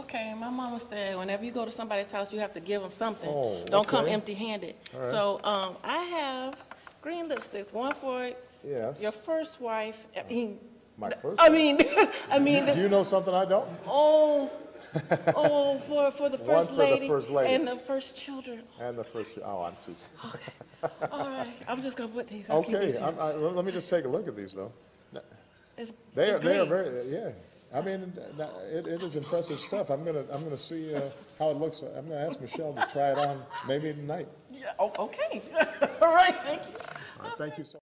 Okay, my mama said whenever you go to somebody's house, you have to give them something. Oh, Don't come okay. empty-handed. All right. So, um, I have green lipsticks, one for Yes. your first wife, I mean. My first I mean, I mean, Do you know something I don't? oh, oh, for, for the One first for the lady. first lady. And the first children. And the first, oh, I'm too, All right, I'm just gonna put these, I'll keep okay, these here. I'm, I, let me just take a look at these though. It's- They are, it's they are green. very, yeah. I mean, it, it is impressive stuff. I'm gonna, I'm gonna see, uh, how it looks. I'm gonna ask Michelle to try it on maybe tonight. Yeah, oh, okay. All right, thank you. All right, Thank you so.